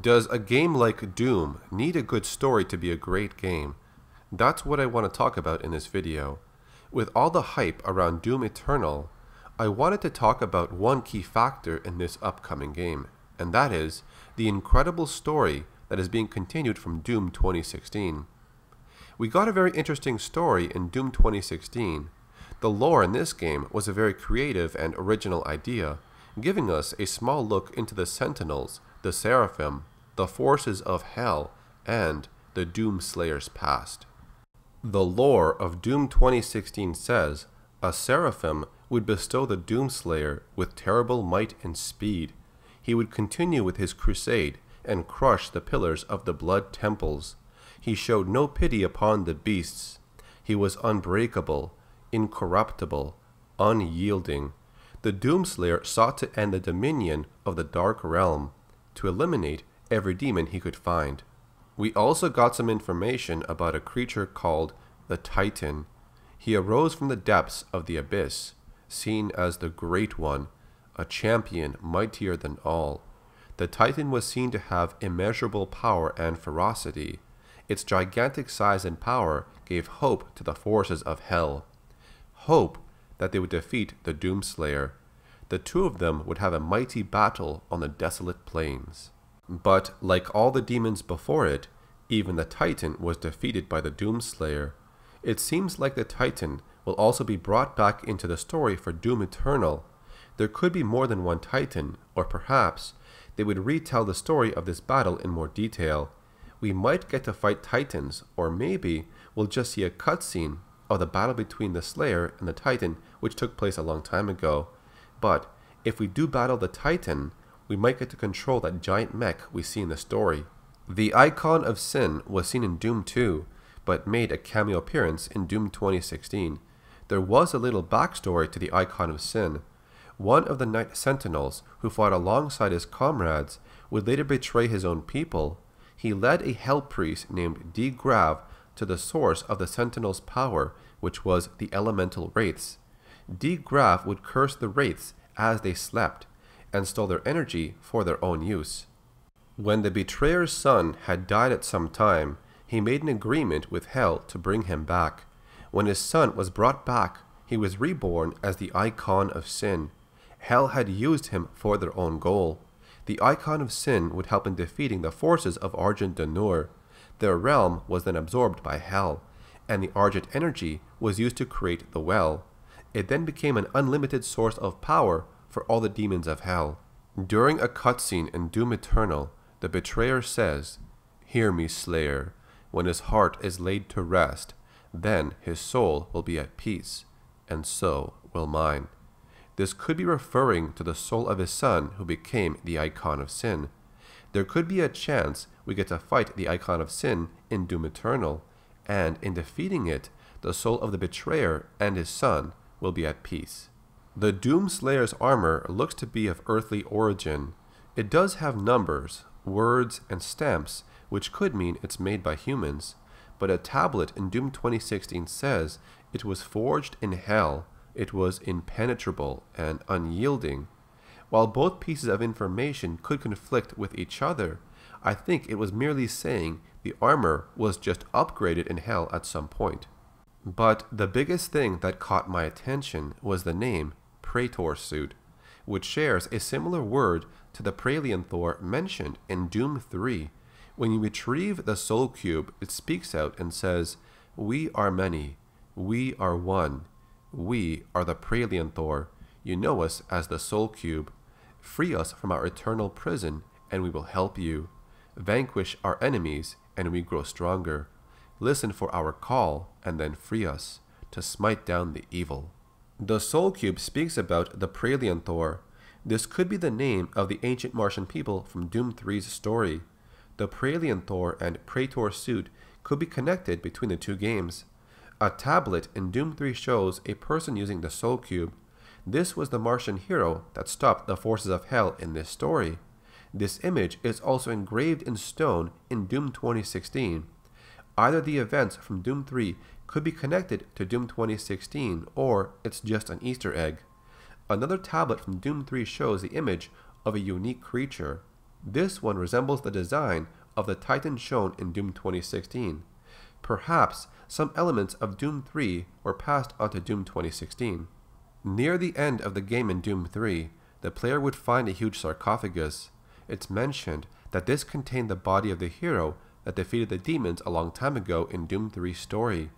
Does a game like Doom need a good story to be a great game? That's what I want to talk about in this video. With all the hype around Doom Eternal, I wanted to talk about one key factor in this upcoming game, and that is the incredible story that is being continued from Doom 2016. We got a very interesting story in Doom 2016. The lore in this game was a very creative and original idea, giving us a small look into the Sentinels the Seraphim, the forces of hell, and the Doom Slayer's past. The lore of Doom 2016 says a Seraphim would bestow the Doom Slayer with terrible might and speed. He would continue with his crusade and crush the pillars of the blood temples. He showed no pity upon the beasts. He was unbreakable, incorruptible, unyielding. The Doomslayer sought to end the dominion of the Dark Realm to eliminate every demon he could find. We also got some information about a creature called the Titan. He arose from the depths of the abyss, seen as the Great One, a champion mightier than all. The Titan was seen to have immeasurable power and ferocity. Its gigantic size and power gave hope to the forces of hell. Hope that they would defeat the Doomslayer the two of them would have a mighty battle on the desolate plains. But, like all the demons before it, even the Titan was defeated by the Doomslayer. It seems like the Titan will also be brought back into the story for Doom Eternal. There could be more than one Titan, or perhaps they would retell the story of this battle in more detail. We might get to fight Titans, or maybe we'll just see a cutscene of the battle between the Slayer and the Titan, which took place a long time ago. But if we do battle the Titan, we might get to control that giant mech we see in the story. The Icon of Sin was seen in Doom 2, but made a cameo appearance in Doom 2016. There was a little backstory to the Icon of Sin. One of the Night Sentinels, who fought alongside his comrades, would later betray his own people. He led a Hell Priest named Deag Grav to the source of the Sentinel's power, which was the Elemental Wraiths. Deag Grav would curse the wraiths as they slept and stole their energy for their own use. When the betrayer's son had died at some time, he made an agreement with Hell to bring him back. When his son was brought back, he was reborn as the icon of sin. Hell had used him for their own goal. The icon of sin would help in defeating the forces of Argent D'Nur. Their realm was then absorbed by Hell, and the Argent energy was used to create the well. It then became an unlimited source of power for all the demons of hell. During a cutscene in Doom Eternal, the betrayer says, Hear me, Slayer. When his heart is laid to rest, then his soul will be at peace, and so will mine. This could be referring to the soul of his son who became the icon of sin. There could be a chance we get to fight the icon of sin in Doom Eternal, and in defeating it, the soul of the betrayer and his son will be at peace. The Doomslayer's armor looks to be of earthly origin. It does have numbers, words, and stamps, which could mean it's made by humans, but a tablet in Doom 2016 says it was forged in hell, it was impenetrable and unyielding. While both pieces of information could conflict with each other, I think it was merely saying the armor was just upgraded in hell at some point. But the biggest thing that caught my attention was the name Praetor suit, which shares a similar word to the Praetorianthor mentioned in Doom 3. When you retrieve the Soul Cube, it speaks out and says, We are many, we are one, we are the Praetorianthor. You know us as the Soul Cube. Free us from our eternal prison, and we will help you. Vanquish our enemies, and we grow stronger. Listen for our call, and then free us, to smite down the evil. The Soul Cube speaks about the Praetorianthor. This could be the name of the ancient Martian people from Doom 3's story. The Praetorianthor and Praetor suit could be connected between the two games. A tablet in Doom 3 shows a person using the Soul Cube. This was the Martian hero that stopped the forces of hell in this story. This image is also engraved in stone in Doom 2016. Either the events from Doom 3 could be connected to Doom 2016, or it's just an Easter egg. Another tablet from Doom 3 shows the image of a unique creature. This one resembles the design of the Titan shown in Doom 2016. Perhaps some elements of Doom 3 were passed onto Doom 2016. Near the end of the game in Doom 3, the player would find a huge sarcophagus. It's mentioned that this contained the body of the hero that defeated the demons a long time ago in Doom 3's story.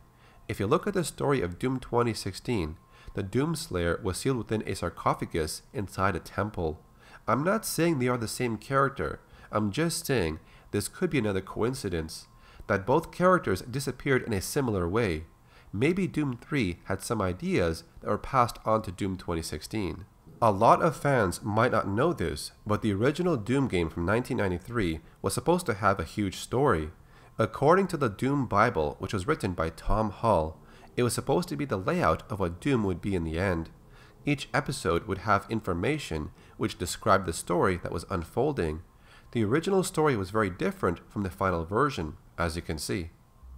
If you look at the story of Doom 2016, the Doomslayer was sealed within a sarcophagus inside a temple. I'm not saying they are the same character, I'm just saying this could be another coincidence, that both characters disappeared in a similar way. Maybe Doom 3 had some ideas that were passed on to Doom 2016. A lot of fans might not know this, but the original Doom game from 1993 was supposed to have a huge story. According to the Doom Bible, which was written by Tom Hall, it was supposed to be the layout of what Doom would be in the end. Each episode would have information which described the story that was unfolding. The original story was very different from the final version, as you can see.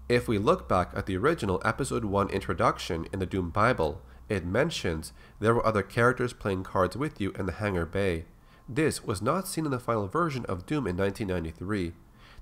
If we look back at the original Episode 1 introduction in the Doom Bible, it mentions there were other characters playing cards with you in the hangar bay. This was not seen in the final version of Doom in 1993.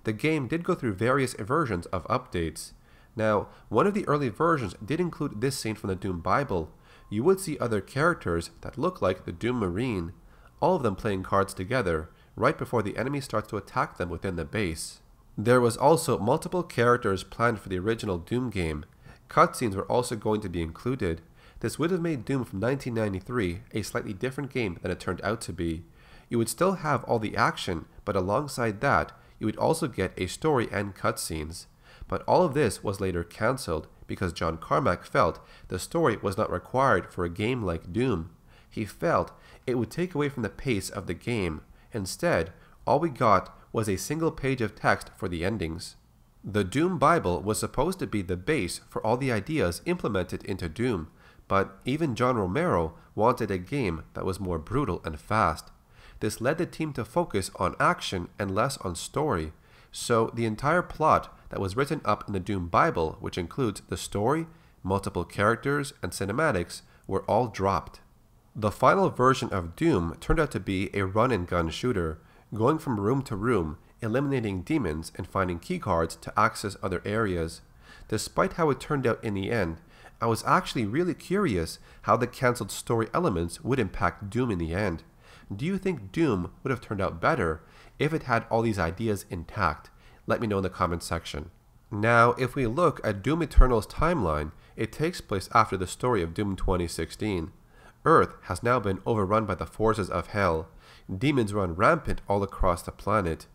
The game did go through various versions of updates. Now, one of the early versions did include this scene from the Doom Bible. You would see other characters that look like the Doom Marine, all of them playing cards together, right before the enemy starts to attack them within the base. There was also multiple characters planned for the original Doom game. Cutscenes were also going to be included, this would have made Doom from 1993 a slightly different game than it turned out to be. You would still have all the action, but alongside that, you would also get a story and cutscenes. But all of this was later cancelled because John Carmack felt the story was not required for a game like Doom. He felt it would take away from the pace of the game. Instead, all we got was a single page of text for the endings. The Doom Bible was supposed to be the base for all the ideas implemented into Doom, but even John Romero wanted a game that was more brutal and fast. This led the team to focus on action and less on story, so the entire plot that was written up in the Doom Bible, which includes the story, multiple characters, and cinematics, were all dropped. The final version of Doom turned out to be a run and gun shooter, going from room to room, eliminating demons and finding keycards to access other areas. Despite how it turned out in the end, I was actually really curious how the cancelled story elements would impact Doom in the end. Do you think Doom would have turned out better if it had all these ideas intact? Let me know in the comments section. Now, if we look at Doom Eternal's timeline, it takes place after the story of Doom 2016. Earth has now been overrun by the forces of hell. Demons run rampant all across the planet.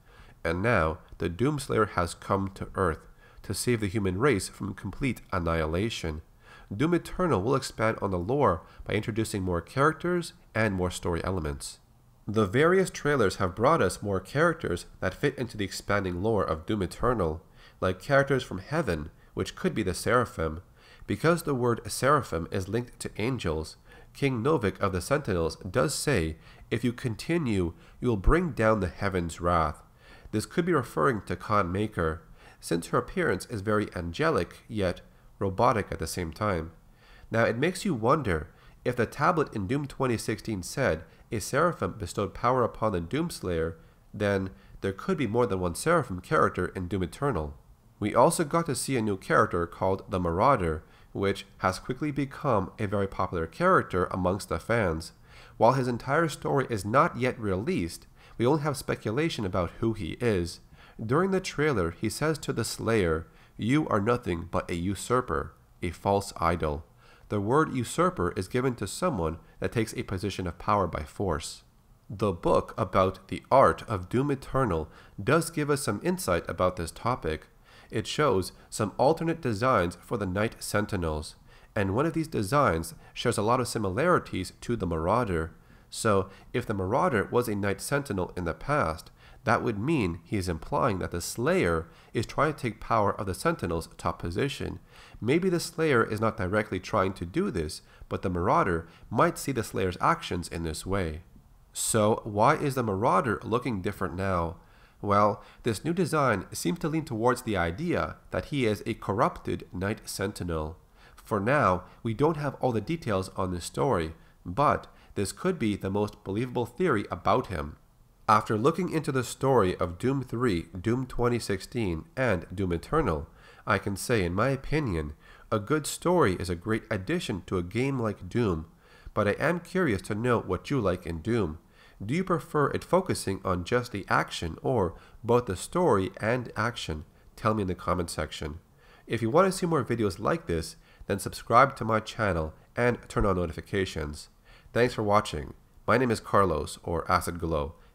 And now, the Doomslayer has come to Earth to save the human race from complete annihilation. Doom Eternal will expand on the lore by introducing more characters and more story elements. The various trailers have brought us more characters that fit into the expanding lore of Doom Eternal, like characters from heaven, which could be the Seraphim. Because the word Seraphim is linked to angels, King Novik of the Sentinels does say, If you continue, you will bring down the heaven's wrath. This could be referring to Khan Maykr, since her appearance is very angelic, yet robotic at the same time. Now it makes you wonder if the tablet in Doom 2016 said a Seraphim bestowed power upon the Doomslayer, then there could be more than one Seraphim character in Doom Eternal. We also got to see a new character called the Marauder, which has quickly become a very popular character amongst the fans. While his entire story is not yet released, we only have speculation about who he is. During the trailer, he says to the Slayer, you are nothing but a usurper, a false idol. The word usurper is given to someone that takes a position of power by force. The book about the art of Doom Eternal does give us some insight about this topic. It shows some alternate designs for the night Sentinels, and one of these designs shares a lot of similarities to the Marauder. So, if the Marauder was a night Sentinel in the past, that would mean he is implying that the Slayer is trying to take power of the Sentinel's top position. Maybe the Slayer is not directly trying to do this, but the Marauder might see the Slayer's actions in this way. So, why is the Marauder looking different now? Well, this new design seems to lean towards the idea that he is a corrupted Knight Sentinel. For now, we don't have all the details on this story, but this could be the most believable theory about him. After looking into the story of Doom 3, Doom 2016, and Doom Eternal, I can say, in my opinion, a good story is a great addition to a game like Doom, but I am curious to know what you like in Doom. Do you prefer it focusing on just the action or both the story and action? Tell me in the comment section. If you want to see more videos like this, then subscribe to my channel and turn on notifications. Thanks for watching. My name is Carlos or Acid Glow,